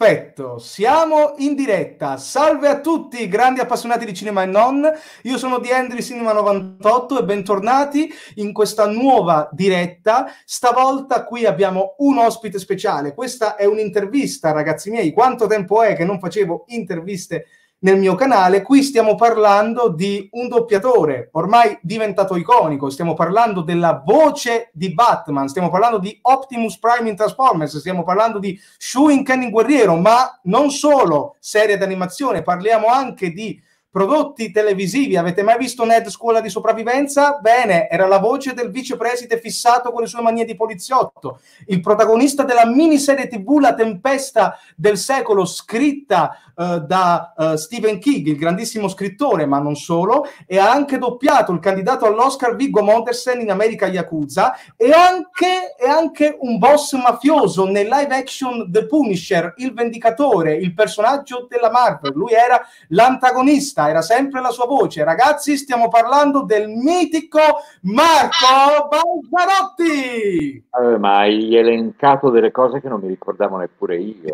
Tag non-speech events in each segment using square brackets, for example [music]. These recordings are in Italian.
Perfetto, siamo in diretta. Salve a tutti, grandi appassionati di cinema e non. Io sono di Andri Cinema 98 e bentornati in questa nuova diretta. Stavolta qui abbiamo un ospite speciale. Questa è un'intervista, ragazzi miei. Quanto tempo è che non facevo interviste nel mio canale. Qui stiamo parlando di un doppiatore ormai diventato iconico, stiamo parlando della voce di Batman, stiamo parlando di Optimus Prime in Transformers, stiamo parlando di Shuin Kenning Guerriero, ma non solo serie d'animazione, parliamo anche di prodotti televisivi. Avete mai visto Ned Scuola di Sopravvivenza? Bene, era la voce del vicepreside fissato con le sue manie di poliziotto, il protagonista della miniserie TV La tempesta del secolo, scritta uh, da uh, Stephen King, il grandissimo scrittore, ma non solo, e ha anche doppiato il candidato all'Oscar Viggo Mortensen in America Yakuza e anche, e anche un boss mafioso nel live action The Punisher, il Vendicatore, il personaggio della Marvel. Lui era l'antagonista questa era sempre la sua voce. Ragazzi, stiamo parlando del mitico Marco Balzarotti. Eh, ma hai elencato delle cose che non mi ricordavo neppure io.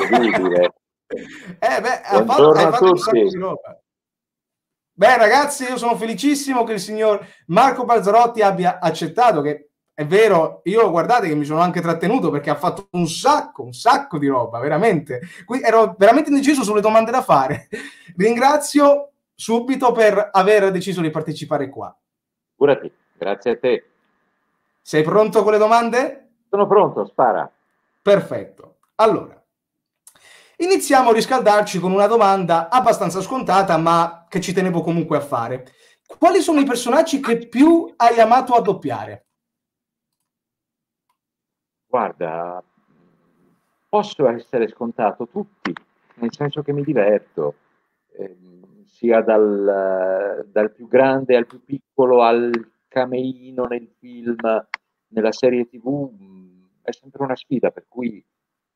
Incredibile. [laughs] eh beh, ha fatto, roba. Beh, ragazzi, io sono felicissimo che il signor Marco Balzarotti abbia accettato che è vero, io guardate che mi sono anche trattenuto perché ha fatto un sacco, un sacco di roba, veramente. Qui ero veramente indeciso sulle domande da fare. [laughs] Ringrazio subito per aver deciso di partecipare qua. Curati, grazie a te. Sei pronto con le domande? Sono pronto, spara. Perfetto. Allora, iniziamo a riscaldarci con una domanda abbastanza scontata, ma che ci tenevo comunque a fare. Quali sono i personaggi che più hai amato a doppiare? Guarda, posso essere scontato tutti, nel senso che mi diverto, eh, sia dal, dal, più grande al più piccolo, al cameino nel film, nella serie tv, è sempre una sfida, per cui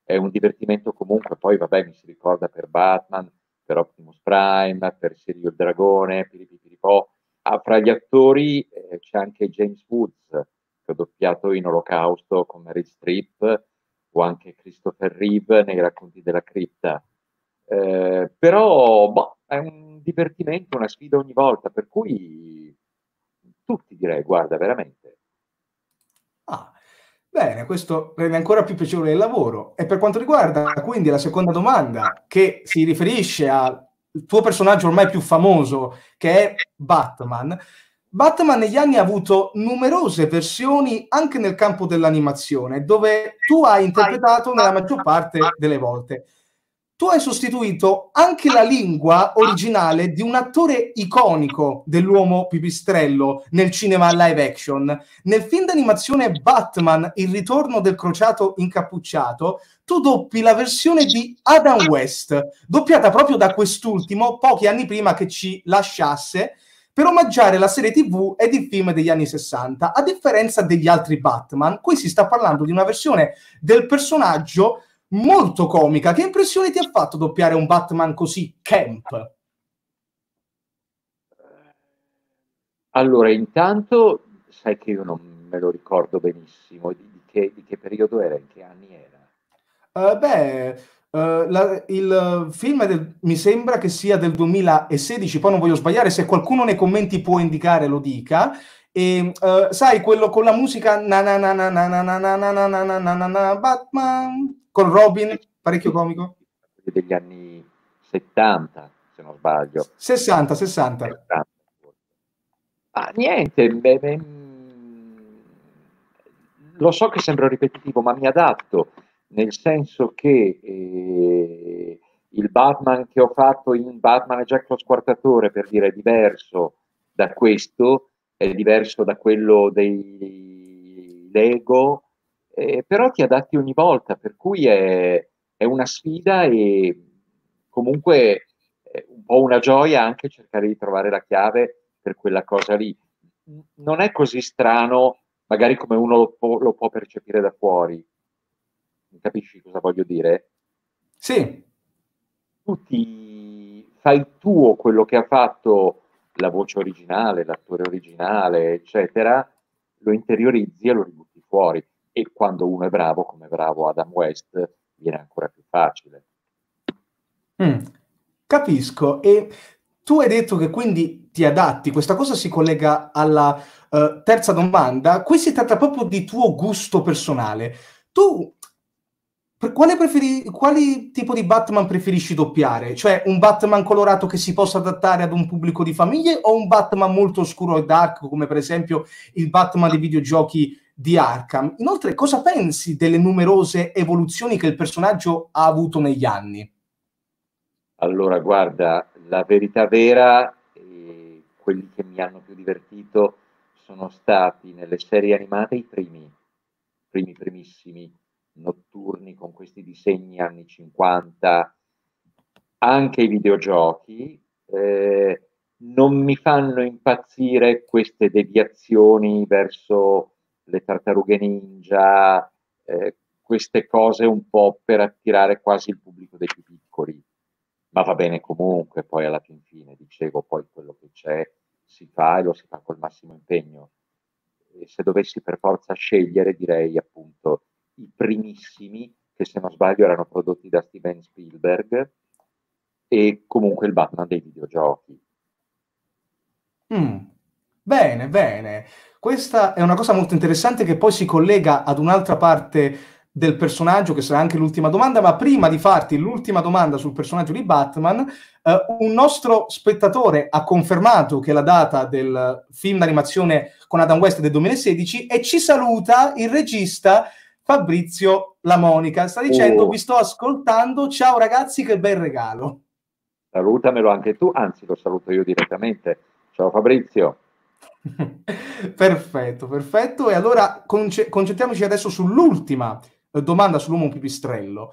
è un divertimento comunque, poi vabbè mi si ricorda per Batman, per Optimus Prime, per Sirio il Dragone, Piripipiripò, ah, fra gli attori eh, c'è anche James Woods, che doppiato in Olocausto con Mary Streep o anche Christopher Reeve nei racconti della cripta. Eh, però boh, è un divertimento, una sfida ogni volta, per cui tutti direi, guarda, veramente. Ah, bene, questo rende ancora più piacevole il lavoro. E per quanto riguarda quindi la seconda domanda, che si riferisce al tuo personaggio ormai più famoso, che è Batman, Batman negli anni ha avuto numerose versioni anche nel campo dell'animazione, dove tu hai interpretato nella maggior parte delle volte. Tu hai sostituito anche la lingua originale di un attore iconico dell'uomo pipistrello nel cinema live action. Nel film d'animazione Batman, Il ritorno del crociato incappucciato, tu doppi la versione di Adam West, doppiata proprio da quest'ultimo pochi anni prima che ci lasciasse per omaggiare la serie TV ed i film degli anni 60. A differenza degli altri Batman, qui si sta parlando di una versione del personaggio molto comica. Che impressione ti ha fatto doppiare un Batman così camp? Allora, intanto sai che io non me lo ricordo benissimo di, di, che, di che, periodo era, in che anni era. Uh, beh, Uh, la, il film del, mi sembra che sia del 2016, poi non voglio sbagliare, se qualcuno nei commenti può indicare lo dica. E uh, sai quello con la musica na na na na na na na na na na na na na Batman con Robin, parecchio comico. Degli anni 70, se non sbaglio. 60, 60. 60. Ah, niente, beh, beh, lo so che sembra ripetitivo, ma mi adatto nel senso che eh, il Batman che ho fatto in Batman e Jack lo Squartatore, per dire, è diverso da questo, è diverso da quello dei Lego, eh, però ti adatti ogni volta, per cui è, è una sfida e comunque un po' una gioia anche cercare di trovare la chiave per quella cosa lì. Non è così strano, magari come uno lo può, lo può percepire da fuori, Capisci cosa voglio dire? Sì. Tu ti fai tuo quello che ha fatto la voce originale, l'attore originale, eccetera, lo interiorizzi e lo ributti fuori. E quando uno è bravo, come bravo Adam West, viene ancora più facile. Mm, capisco. E tu hai detto che quindi ti adatti, questa cosa si collega alla uh, terza domanda. Qui si tratta proprio di tuo gusto personale. Tu quale, preferi, quali tipo di Batman preferisci doppiare? Cioè un Batman colorato che si possa adattare ad un pubblico di famiglie o un Batman molto oscuro e dark come per esempio il Batman dei videogiochi di Arkham? Inoltre cosa pensi delle numerose evoluzioni che il personaggio ha avuto negli anni? Allora guarda, la verità vera, eh, quelli che mi hanno più divertito sono stati nelle serie animate i primi, primi primissimi notturni con questi disegni anni 50, anche i videogiochi, eh, non mi fanno impazzire queste deviazioni verso le tartarughe ninja, eh, queste cose un po' per attirare quasi il pubblico dei più piccoli. Ma va bene comunque, poi alla fin fine, dicevo, poi quello che c'è si fa e lo si fa col massimo impegno. E se dovessi per forza scegliere, direi appunto i primissimi, che se non sbaglio erano prodotti da Steven Spielberg, e comunque il Batman dei videogiochi. Mm. Bene, bene. Questa è una cosa molto interessante che poi si collega ad un'altra parte del personaggio, che sarà anche l'ultima domanda, ma prima di farti l'ultima domanda sul personaggio di Batman, eh, un nostro spettatore ha confermato che la data del film d'animazione con Adam West del 2016 e ci saluta il regista Fabrizio La Monica. Sta dicendo, oh. vi sto ascoltando, ciao ragazzi, che bel regalo. Salutamelo anche tu, anzi lo saluto io direttamente. Ciao Fabrizio. [laughs] perfetto, perfetto. E allora conce- concentriamoci adesso sull'ultima eh, domanda sull'uomo pipistrello.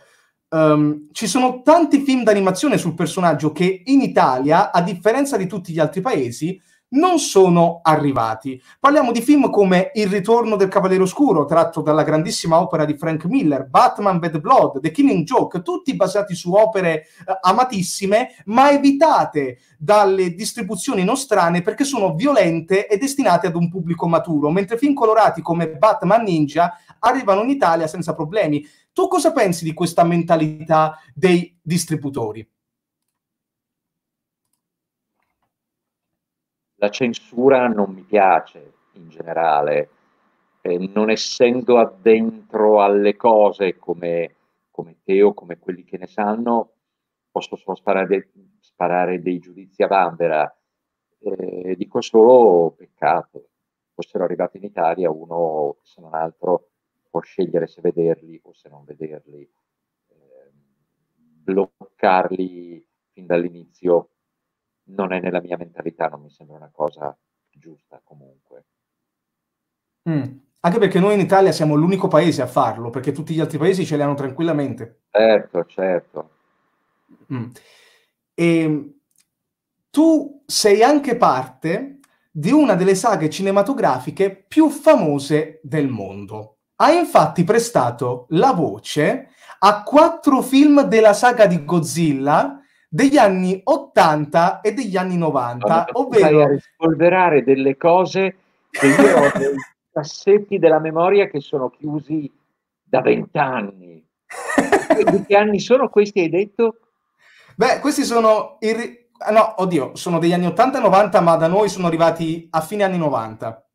Um, ci sono tanti film d'animazione sul personaggio che in Italia, a differenza di tutti gli altri paesi, non sono arrivati. Parliamo di film come Il ritorno del Cavaliere Oscuro, tratto dalla grandissima opera di Frank Miller, Batman Bad Blood, The Killing Joke, tutti basati su opere eh, amatissime, ma evitate dalle distribuzioni nostrane perché sono violente e destinate ad un pubblico maturo, mentre film colorati come Batman Ninja arrivano in Italia senza problemi. Tu cosa pensi di questa mentalità dei distributori? La censura non mi piace in generale, eh, non essendo addentro alle cose come, come, te o come quelli che ne sanno, posso solo sparare, sparare dei giudizi a bambera. Eh, dico solo peccato. Fossero arrivati in Italia, uno se non altro può scegliere se vederli o se non vederli. Eh, bloccarli fin dall'inizio non è nella mia mentalità, non mi sembra una cosa giusta comunque. Mm. Anche perché noi in Italia siamo l'unico paese a farlo, perché tutti gli altri paesi ce li hanno tranquillamente. Certo, certo. Mm. E ehm, tu sei anche parte di una delle saghe cinematografiche più famose del mondo. Hai infatti prestato la voce a quattro film della saga di Godzilla degli anni 80 e degli anni 90, no, ovvero... Stai a rispolverare delle cose che io ho [laughs] nei cassetti della memoria che sono chiusi da vent'anni. di che anni sono questi, hai detto? Beh, questi sono... Il... No, oddio, sono degli anni 80 e 90, ma da noi sono arrivati a fine anni 90.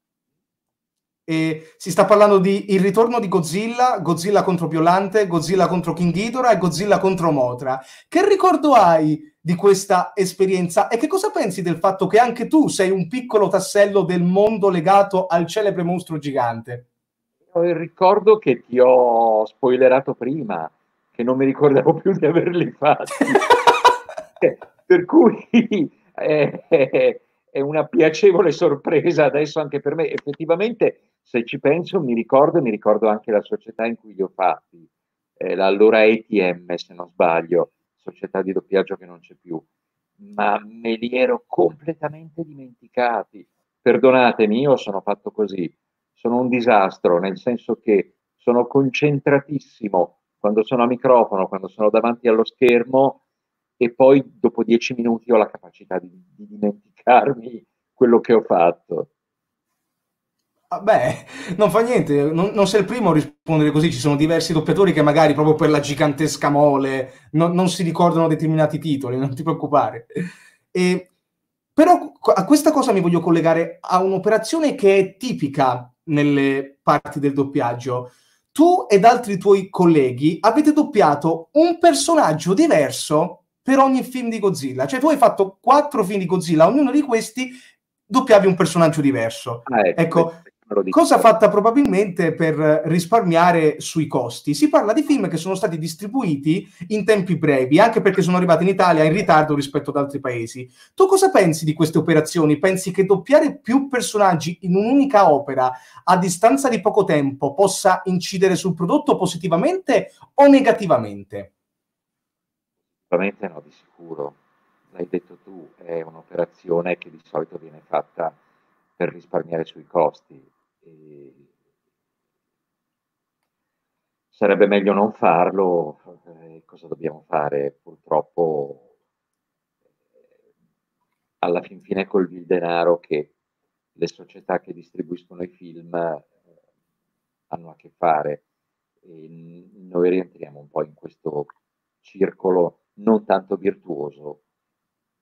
E si sta parlando di il ritorno di Godzilla, Godzilla contro Violante, Godzilla contro King Ghidorah e Godzilla contro Motra. Che ricordo hai di questa esperienza e che cosa pensi del fatto che anche tu sei un piccolo tassello del mondo legato al celebre mostro gigante? Ho il ricordo che ti ho spoilerato prima, che non mi ricordavo più di averli fatti. [laughs] per cui eh, eh, è una piacevole sorpresa adesso anche per me. Effettivamente se ci penso mi ricordo mi ricordo anche la società in cui li ho fatti, eh, l'allora ATM se non sbaglio, società di doppiaggio che non c'è più, ma me li ero completamente dimenticati. Perdonatemi, io sono fatto così, sono un disastro, nel senso che sono concentratissimo quando sono a microfono, quando sono davanti allo schermo e poi dopo dieci minuti ho la capacità di, di dimenticarmi quello che ho fatto. Ah, beh, non fa niente, non, non, sei il primo a rispondere così, ci sono diversi doppiatori che magari proprio per la gigantesca mole non, non si ricordano determinati titoli, non ti preoccupare. E, però a questa cosa mi voglio collegare a un'operazione che è tipica nelle parti del doppiaggio. Tu ed altri tuoi colleghi avete doppiato un personaggio diverso per ogni film di Godzilla, cioè tu hai fatto quattro film di Godzilla, ognuno di questi doppiavi un personaggio diverso. Ah, ecco, ecco Cosa fatta probabilmente per risparmiare sui costi. Si parla di film che sono stati distribuiti in tempi brevi, anche perché sono arrivati in Italia in ritardo rispetto ad altri paesi. Tu cosa pensi di queste operazioni? Pensi che doppiare più personaggi in un'unica opera a distanza di poco tempo possa incidere sul prodotto positivamente o negativamente? Positivamente no, di sicuro. L'hai detto tu, è un'operazione che di solito viene fatta per risparmiare sui costi sarebbe meglio non farlo, eh, cosa dobbiamo fare? Purtroppo eh, alla fin fine col vil denaro che le società che distribuiscono i film eh, hanno a che fare e noi rientriamo un po' in questo circolo non tanto virtuoso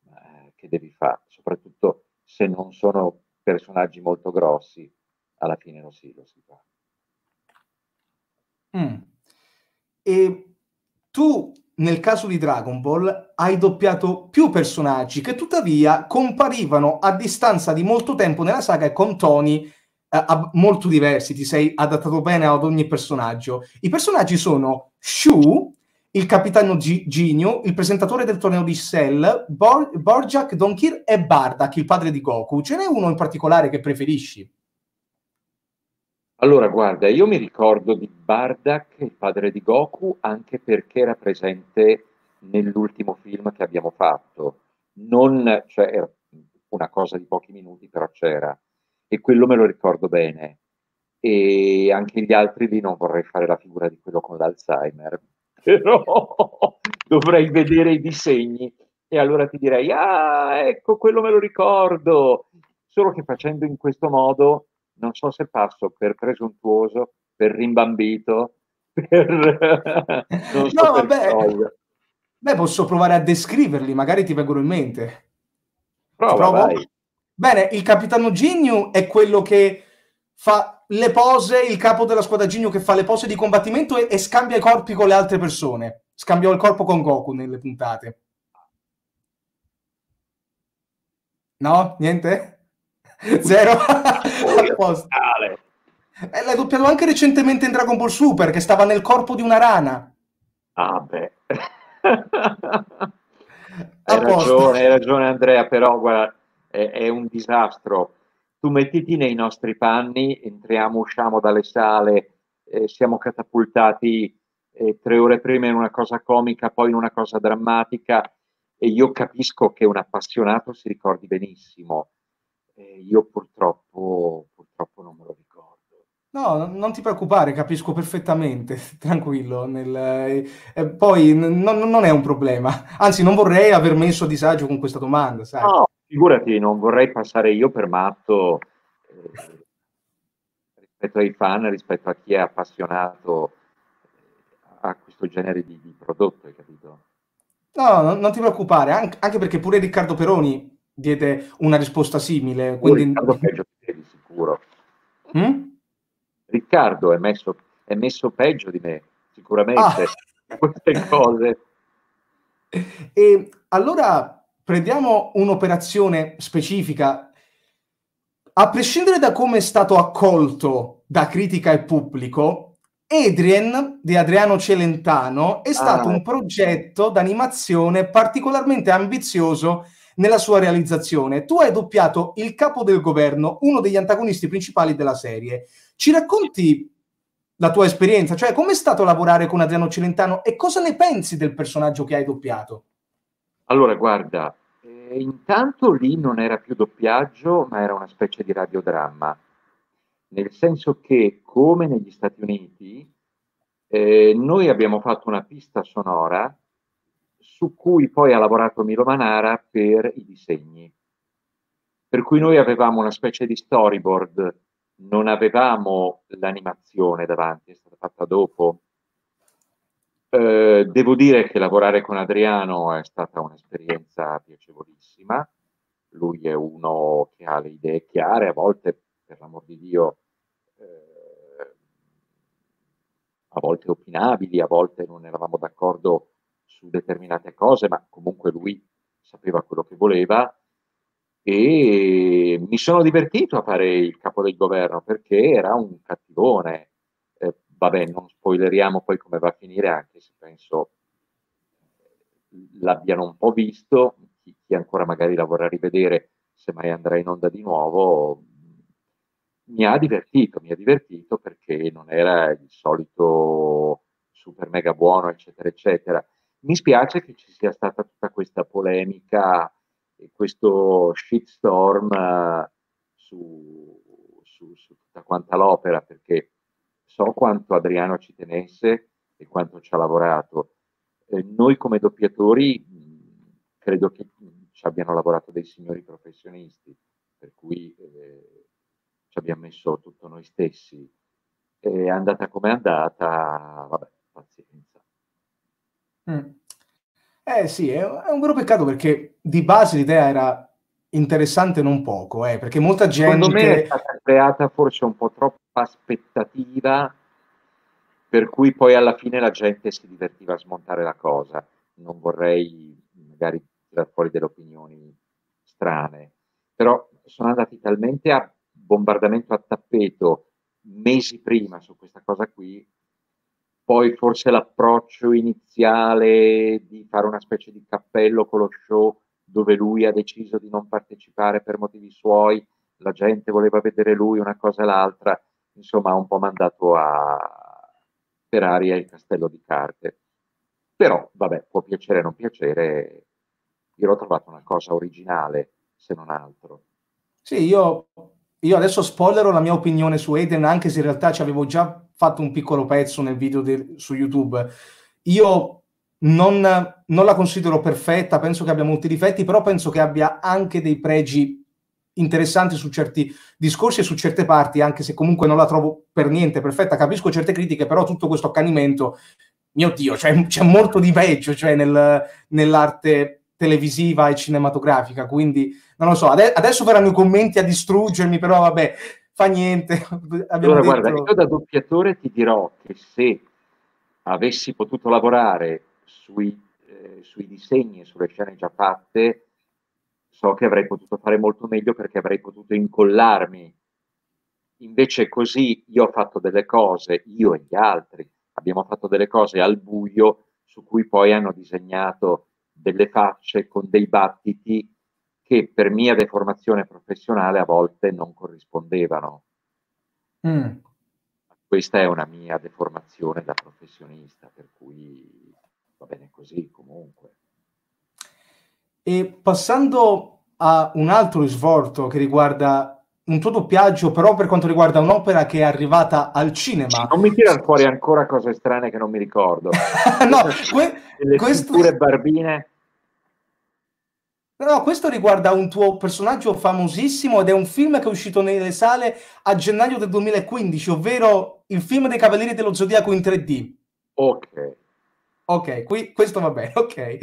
eh, che devi fare, soprattutto se non sono personaggi molto grossi alla fine lo si, lo si fa. Mm. E tu, nel caso di Dragon Ball, hai doppiato più personaggi che tuttavia comparivano a distanza di molto tempo nella saga e con toni eh, molto diversi. Ti sei adattato bene ad ogni personaggio. I personaggi sono Shu, il capitano G- Ginyu, il presentatore del torneo di Cell, Bor- Borjak, Donkir e Bardak, il padre di Goku. Ce n'è uno in particolare che preferisci? Allora, guarda, io mi ricordo di Bardak, il padre di Goku, anche perché era presente nell'ultimo film che abbiamo fatto. Non, cioè, era una cosa di pochi minuti, però c'era. E quello me lo ricordo bene. E anche gli altri lì non vorrei fare la figura di quello con l'Alzheimer, [laughs] però dovrei vedere i disegni e allora ti direi, ah, ecco, quello me lo ricordo. Solo che facendo in questo modo non so se passo per presuntuoso, per rimbambito, [laughs] per... non so no, vabbè. Beh, posso provare a descriverli, magari ti vengono in mente. Prova? Bene, il capitano Ginyu è quello che fa le pose, il capo della squadra Ginyu che fa le pose di combattimento e, e scambia i corpi con le altre persone. Scambiò il corpo con Goku nelle puntate. No? Niente? [laughs] Zero. [laughs] eh, l'hai doppiato anche recentemente in Dragon Ball Super, che stava nel corpo di una rana. Ah, beh. [laughs] hai ragione, hai ragione Andrea, però guarda, è, è, un disastro. Tu mettiti nei nostri panni, entriamo, usciamo dalle sale, eh, siamo catapultati eh, tre ore prima in una cosa comica, poi in una cosa drammatica e io capisco che un appassionato si ricordi benissimo eh, io purtroppo, purtroppo non me lo ricordo. No, non ti preoccupare, capisco perfettamente, [laughs] tranquillo. Nel, eh, poi n- non è un problema, anzi non vorrei aver messo a disagio con questa domanda. Sai? No, figurati, non vorrei passare io per matto eh, rispetto ai fan, rispetto a chi è appassionato a questo genere di, di prodotto, hai capito? No, non, non ti preoccupare, anche, anche perché pure Riccardo Peroni diede una risposta simile. Quindi... Riccardo peggio di te, di sicuro. Mm? Riccardo è messo, è messo, peggio di me, sicuramente, ah. [laughs] queste cose. E allora prendiamo un'operazione specifica. A prescindere da come è stato accolto da critica e pubblico, Adrien di Adriano Celentano è stato ah. un progetto d'animazione particolarmente ambizioso nella sua realizzazione. Tu hai doppiato il capo del governo, uno degli antagonisti principali della serie. Ci racconti la tua esperienza? Cioè, com'è stato lavorare con Adriano Celentano e cosa ne pensi del personaggio che hai doppiato? Allora, guarda, eh, intanto lì non era più doppiaggio, ma era una specie di radiodramma, nel senso che, come negli Stati Uniti, eh, noi abbiamo fatto una pista sonora su cui poi ha lavorato Milo Manara per i disegni. Per cui noi avevamo una specie di storyboard non avevamo l'animazione davanti, è stata fatta dopo. Eh, devo dire che lavorare con Adriano è stata un'esperienza piacevolissima. Lui è uno che ha le idee chiare, a volte, per l'amor di Dio, eh, a volte opinabili, a volte non eravamo d'accordo su determinate cose, ma comunque lui sapeva quello che voleva e mi sono divertito a fare il capo del governo perché era un cattivone. Eh, vabbè, non spoileriamo poi come va a finire, anche se penso l'abbiano un po' visto, chi, chi ancora magari la vorrà rivedere, se mai andrà in onda di nuovo, mi ha divertito, mi ha divertito perché non era il solito super mega buono, eccetera, eccetera. Mi spiace che ci sia stata tutta questa polemica questo shitstorm uh, su, su, su, tutta quanta l'opera, perché so quanto Adriano ci tenesse e quanto ci ha lavorato. Eh, noi come doppiatori mh, credo che ci abbiano lavorato dei signori professionisti, per cui eh, ci abbiamo messo tutto noi stessi. È andata come è andata, vabbè. Mm. Eh sì, è, è un vero peccato perché di base l'idea era interessante non poco, eh, perché molta gente... Secondo me è stata creata forse un po' troppa aspettativa, per cui poi alla fine la gente si divertiva a smontare la cosa. Non vorrei magari tirare fuori delle opinioni strane, però sono andati talmente a bombardamento a tappeto mesi prima su questa cosa qui poi forse l'approccio iniziale di fare una specie di cappello con lo show dove lui ha deciso di non partecipare per motivi suoi, la gente voleva vedere lui una cosa e l'altra, insomma ha un po' mandato a, per aria il castello di carte. Però, vabbè, può piacere o non piacere, io l'ho trovato una cosa originale, se non altro. Sì, io, io adesso spoilerò la mia opinione su Eden, anche se in realtà ci avevo già fatto un piccolo pezzo nel video de- su YouTube. Io non, non, la considero perfetta, penso che abbia molti difetti, però penso che abbia anche dei pregi interessanti su certi discorsi e su certe parti, anche se comunque non la trovo per niente perfetta. Capisco certe critiche, però tutto questo accanimento, mio Dio, cioè, c'è molto di peggio cioè, nel, nell'arte televisiva e cinematografica, quindi non lo so, ade- adesso verranno i commenti a distruggermi, però vabbè, fa niente. [laughs] allora, detto... guarda, io da doppiatore ti dirò che se avessi potuto lavorare sui, eh, sui disegni e sulle scene già fatte, so che avrei potuto fare molto meglio perché avrei potuto incollarmi. Invece così io ho fatto delle cose, io e gli altri, abbiamo fatto delle cose al buio su cui poi hanno disegnato delle facce con dei battiti che per mia deformazione professionale a volte non corrispondevano. Mm. Questa è una mia deformazione da professionista, per cui va bene così comunque. E passando a un altro svolto che riguarda un tuo doppiaggio, però per quanto riguarda un'opera che è arrivata al cinema. Non mi tirano fuori ancora cose strane che non mi ricordo. [laughs] no, que- le questo... barbine No, questo riguarda un tuo personaggio famosissimo ed è un film che è uscito nelle sale a gennaio del 2015, ovvero il film dei Cavalieri dello Zodiaco in 3D. Ok. Ok, qui, questo va bene, ok.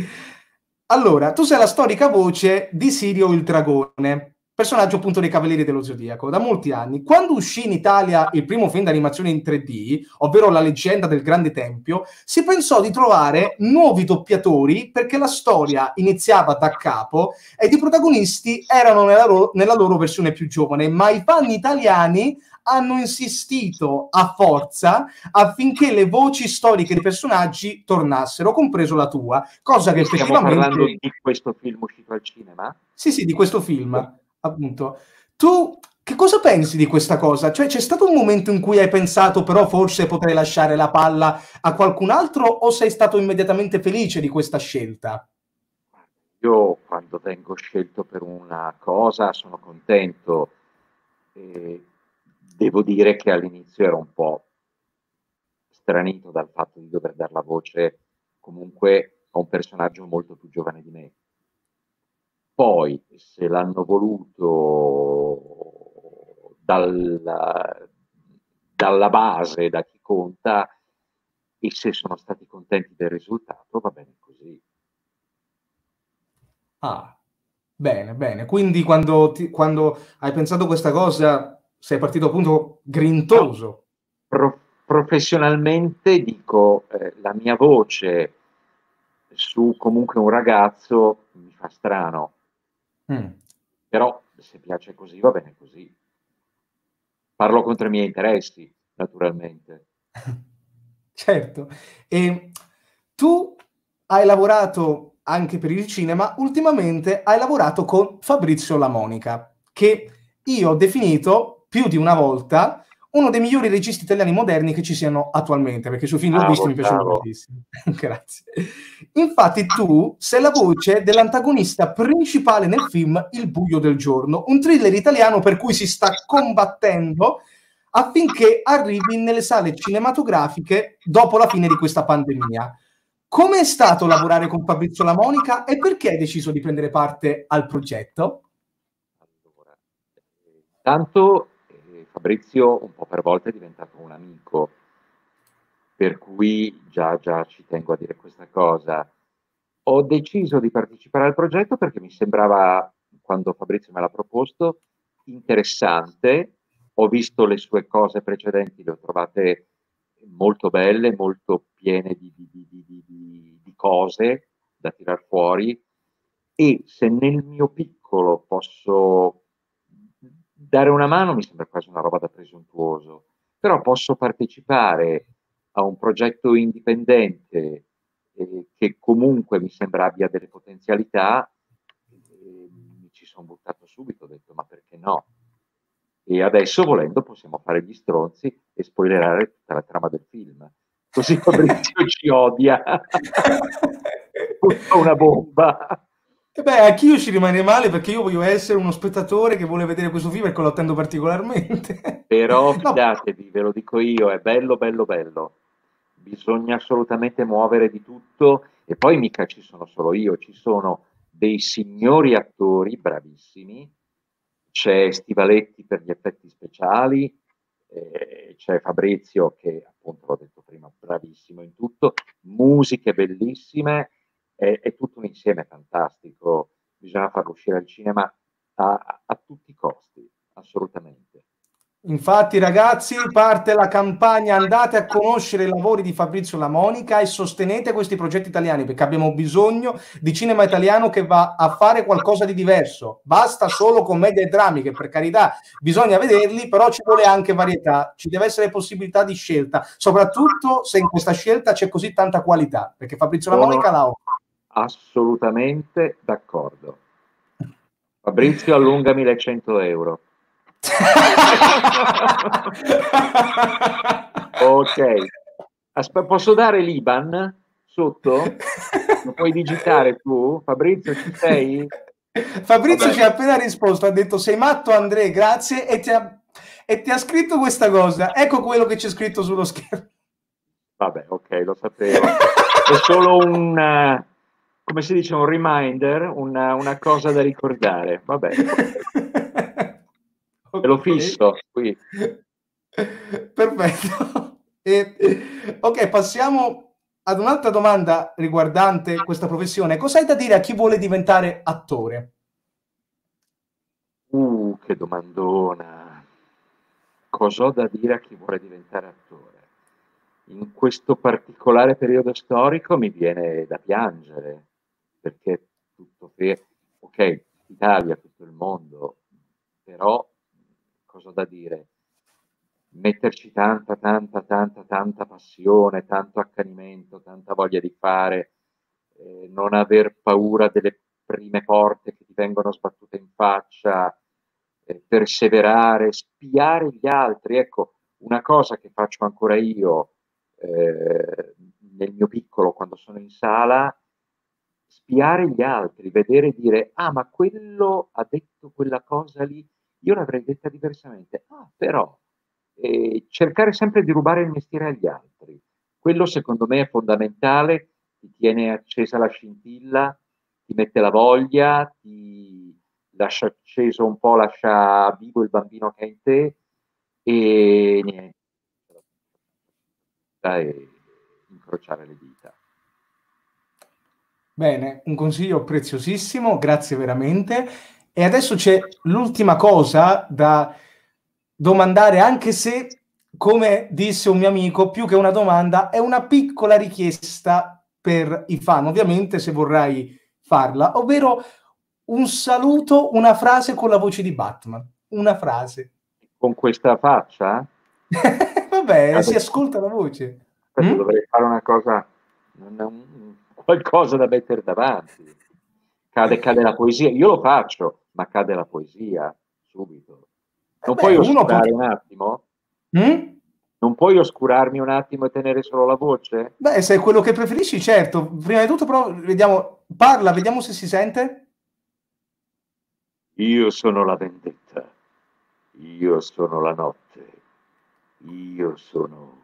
Allora, tu sei la storica voce di Sirio il Dragone personaggio appunto dei Cavalieri dello Zodiaco, da molti anni. Quando uscì in Italia il primo film d'animazione in 3D, ovvero La leggenda del Grande Tempio, si pensò di trovare nuovi doppiatori perché la storia iniziava da capo ed i protagonisti erano nella loro, nella loro versione più giovane, ma i fan italiani hanno insistito a forza affinché le voci storiche dei personaggi tornassero, compreso la tua, cosa che Stiamo effettivamente... parlando di questo film uscito al cinema? Sì, sì, di questo film appunto. Tu che cosa pensi di questa cosa? Cioè, c'è stato un momento in cui hai pensato, però forse potrei lasciare la palla a qualcun altro, o sei stato immediatamente felice di questa scelta? Io quando vengo scelto per una cosa sono contento. E devo dire che all'inizio ero un po' stranito dal fatto di dover dare la voce comunque a un personaggio molto più giovane di me. Poi, se l'hanno voluto dalla, dalla base, da chi conta, e se sono stati contenti del risultato va bene così. Ah, bene, bene. Quindi quando, ti, quando hai pensato questa cosa sei partito appunto grintoso. Pro, professionalmente dico, eh, la mia voce su comunque un ragazzo mi fa strano. Mm. Però se piace così va bene così. Parlo contro i miei interessi, naturalmente. [laughs] certo. E tu hai lavorato anche per il cinema, ultimamente hai lavorato con Fabrizio Lamonica, che io ho definito più di una volta uno dei migliori registi italiani moderni che ci siano attualmente, perché i suoi film l'ho visto e mi piacciono moltissimo. [laughs] Grazie. Infatti tu sei la voce dell'antagonista principale nel film Il buio del giorno, un thriller italiano per cui si sta combattendo affinché arrivi nelle sale cinematografiche dopo la fine di questa pandemia. Come è stato lavorare con Fabrizio Lamonica e perché hai deciso di prendere parte al progetto? Allora, tanto Fabrizio un po' per volta è diventato un amico, per cui già, già ci tengo a dire questa cosa. Ho deciso di partecipare al progetto perché mi sembrava, quando Fabrizio me l'ha proposto, interessante. Ho visto le sue cose precedenti, le ho trovate molto belle, molto piene di, di, di, di cose da tirar fuori e se nel mio piccolo posso dare una mano mi sembra quasi una roba da presuntuoso, però posso partecipare a un progetto indipendente eh, che comunque mi sembra abbia delle potenzialità, eh, mi ci sono buttato subito, ho detto ma perché no? E adesso volendo possiamo fare gli stronzi e spoilerare tutta la trama del film. Così [laughs] Fabrizio ci odia. [laughs] Tutta una bomba. E beh, anch'io ci rimane male perché io voglio essere uno spettatore che vuole vedere questo film e che lo attendo particolarmente. [laughs] Però fidatevi, no. ve lo dico io, è bello, bello, bello. Bisogna assolutamente muovere di tutto e poi mica ci sono solo io, ci sono dei signori attori bravissimi, c'è Stivaletti per gli effetti speciali, eh, c'è Fabrizio che appunto l'ho detto prima, bravissimo in tutto, musiche bellissime è, è tutto un insieme fantastico, bisogna farlo uscire al cinema a, a tutti i costi, assolutamente. Infatti, ragazzi, parte la campagna. Andate a conoscere i lavori di Fabrizio Lamonica e sostenete questi progetti italiani perché abbiamo bisogno di cinema italiano che va a fare qualcosa di diverso. Basta solo commedie e drammi, che per carità bisogna vederli, però ci vuole anche varietà, ci deve essere possibilità di scelta, soprattutto se in questa scelta c'è così tanta qualità, perché Fabrizio Lamonica la offre. Assolutamente d'accordo. Fabrizio, allungami le 100 euro. [laughs] ok. Aspe- posso dare l'Iban sotto? Lo puoi digitare tu? Fabrizio, ci sei? Fabrizio Vabbè. ci ha appena risposto, ha detto sei matto Andrea, grazie, e ti, ha, e ti ha scritto questa cosa. Ecco quello che c'è scritto sullo schermo. Vabbè, ok, lo sapevo. È solo un come si dice, un reminder, una, una cosa da ricordare. Vabbè, [laughs] okay. lo fisso qui. Perfetto. E, ok, passiamo ad un'altra domanda riguardante questa professione. Cosa hai da dire a chi vuole diventare attore? Uh, che domandona. Cosa ho da dire a chi vuole diventare attore? In questo particolare periodo storico mi viene da piangere perché tutto fermo, ok, Italia, tutto il mondo, però cosa da dire? Metterci tanta, tanta, tanta, tanta passione, tanto accanimento, tanta voglia di fare, eh, non aver paura delle prime porte che ti vengono sbattute in faccia, eh, perseverare, spiare gli altri. Ecco, una cosa che faccio ancora io eh, nel mio piccolo quando sono in sala spiare gli altri, vedere e dire, ah, ma quello ha detto quella cosa lì, io l'avrei detta diversamente. Ah, però, eh, cercare sempre di rubare il mestiere agli altri. Quello secondo me è fondamentale, ti tiene accesa la scintilla, ti mette la voglia, ti lascia acceso un po', lascia vivo il bambino che è in te e niente. E incrociare le dita. Bene, un consiglio preziosissimo, grazie veramente. E adesso c'è l'ultima cosa da domandare, anche se, come disse un mio amico, più che una domanda, è una piccola richiesta per i fan, ovviamente se vorrai farla, ovvero un saluto, una frase con la voce di Batman. Una frase. Con questa faccia? [laughs] Vabbè, ah, si ascolta la voce. Mm? Dovrei fare una cosa, qualcosa da mettere davanti. Cade, cade la poesia. Io lo faccio, ma cade la poesia subito. Non eh puoi beh, oscurare può... un attimo? Mm? Non puoi oscurarmi un attimo e tenere solo la voce? Beh, se è quello che preferisci, certo. Prima di tutto, però, vediamo, parla, vediamo se si sente. Io sono la vendetta, io sono la notte, io sono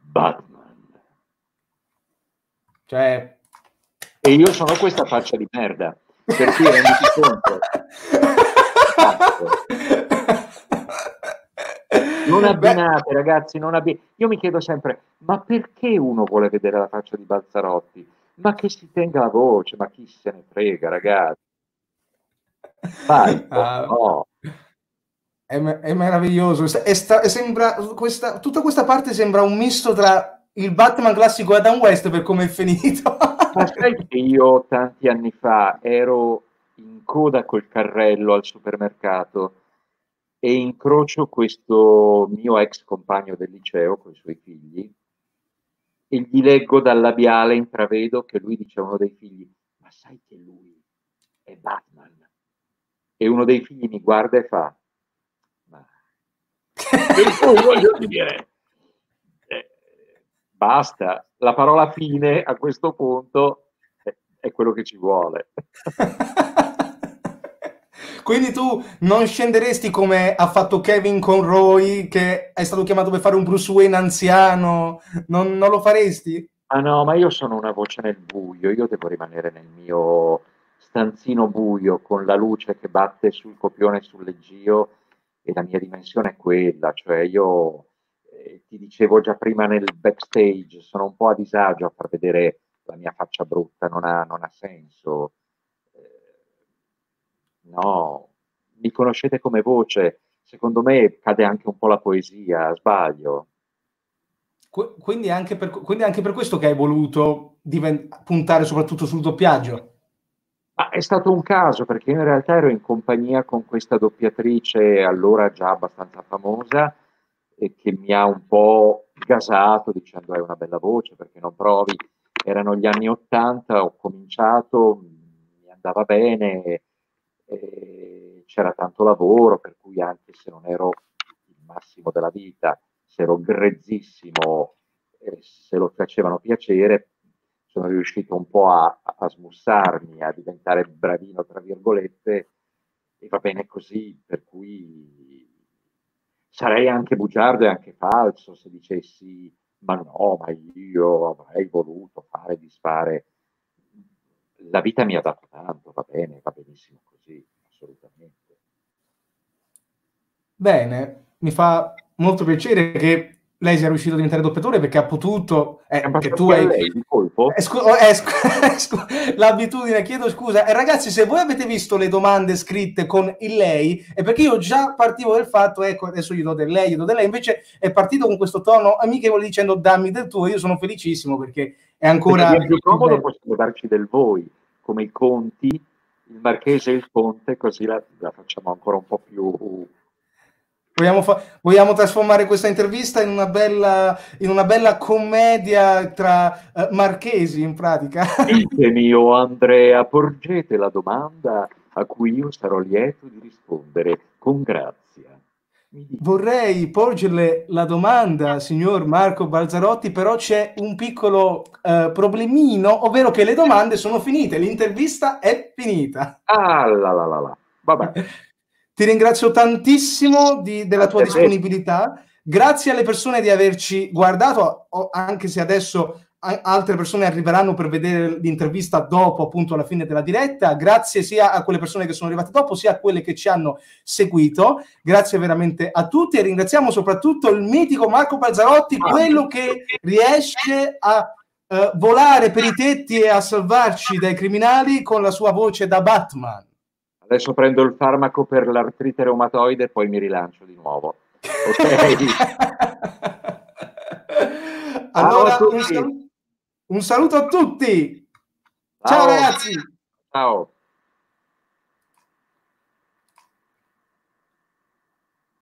Batman. Cioè... E io sono questa faccia di merda, per cui renditi conto. Non abbinate, ragazzi, non abbinate. Io mi chiedo sempre, ma perché uno vuole vedere la faccia di Balzarotti? Ma che si tenga la voce, ma chi se ne frega, ragazzi. Vai, [laughs] uh, oh. è, è, meraviglioso. È sta, è sembra, questa, tutta questa parte sembra un misto tra il Batman classico e Adam West per come è finito. [laughs] Ma sai che io tanti anni fa ero in coda col carrello al supermercato e incrocio questo mio ex compagno del liceo con i suoi figli e gli leggo dal labiale, intravedo che lui dice a uno dei figli, ma sai che lui è Batman? E uno dei figli mi guarda e fa, ma... per cui voglio dire, basta, la parola fine a questo punto è, è quello che ci vuole. [laughs] Quindi tu non scenderesti come ha fatto Kevin Conroy, che è stato chiamato per fare un Bruce Wayne anziano? Non, non lo faresti? Ah no, ma io sono una voce nel buio, io devo rimanere nel mio stanzino buio con la luce che batte sul copione e sul leggio e la mia dimensione è quella, cioè io eh, ti dicevo già prima nel backstage, sono un po' a disagio a far vedere la mia faccia brutta, non ha, non ha senso. No, mi conoscete come voce, secondo me cade anche un po' la poesia, sbaglio. Quindi anche, per, quindi anche per questo che hai voluto divent- puntare soprattutto sul doppiaggio? Ah, è stato un caso perché in realtà ero in compagnia con questa doppiatrice allora già abbastanza famosa e che mi ha un po' gasato dicendo hai una bella voce perché non provi. Erano gli anni Ottanta, ho cominciato, mi andava bene, c'era tanto lavoro, per cui anche se non ero il massimo della vita, se ero grezzissimo, se lo facevano piacere, sono riuscito un po' a, a smussarmi, a diventare bravino, tra virgolette, e va bene così, per cui sarei anche bugiardo e anche falso se dicessi ma no, ma io avrei voluto fare e disfare la vita mi ha dato tanto, va bene, va benissimo così, assolutamente. Bene, mi fa molto piacere che lei sia riuscito a diventare doppiatore perché ha potuto eh, perché tu hai lei, di colpo? Eh, scu- oh, eh, [laughs] scu- l'abitudine chiedo scusa eh, ragazzi se voi avete visto le domande scritte con il lei è perché io già partivo del fatto ecco adesso gli do del lei gli do del lei invece è partito con questo tono amichevole dicendo dammi del tuo io sono felicissimo perché è ancora è più comodo possiamo darci del voi come i conti il marchese e il conte così la, la facciamo ancora un po' più Vogliamo, fa- vogliamo, trasformare questa intervista in una bella, in una bella commedia tra uh, marchesi, in pratica. [laughs] Ditemi, oh Andrea, porgete la domanda a cui io sarò lieto di rispondere con grazia. Vorrei porgerle la domanda, signor Marco Balzarotti, però c'è un piccolo uh, problemino, ovvero che le domande sono finite, l'intervista è finita. Ah, la la la la. Vabbè. [laughs] Ti ringrazio tantissimo di, della tua disponibilità. Grazie alle persone di averci guardato, anche se adesso altre persone arriveranno per vedere l'intervista dopo appunto alla fine della diretta. Grazie sia a quelle persone che sono arrivate dopo sia a quelle che ci hanno seguito. Grazie veramente a tutti e ringraziamo soprattutto il mitico Marco Pazzarotti quello che riesce a uh, volare per i tetti e a salvarci dai criminali con la sua voce da Batman adesso prendo il farmaco per l'artrite reumatoide e poi mi rilancio di nuovo ok [laughs] allora, un saluto, un saluto a tutti. Ciao, Ciao ragazzi. Ciao.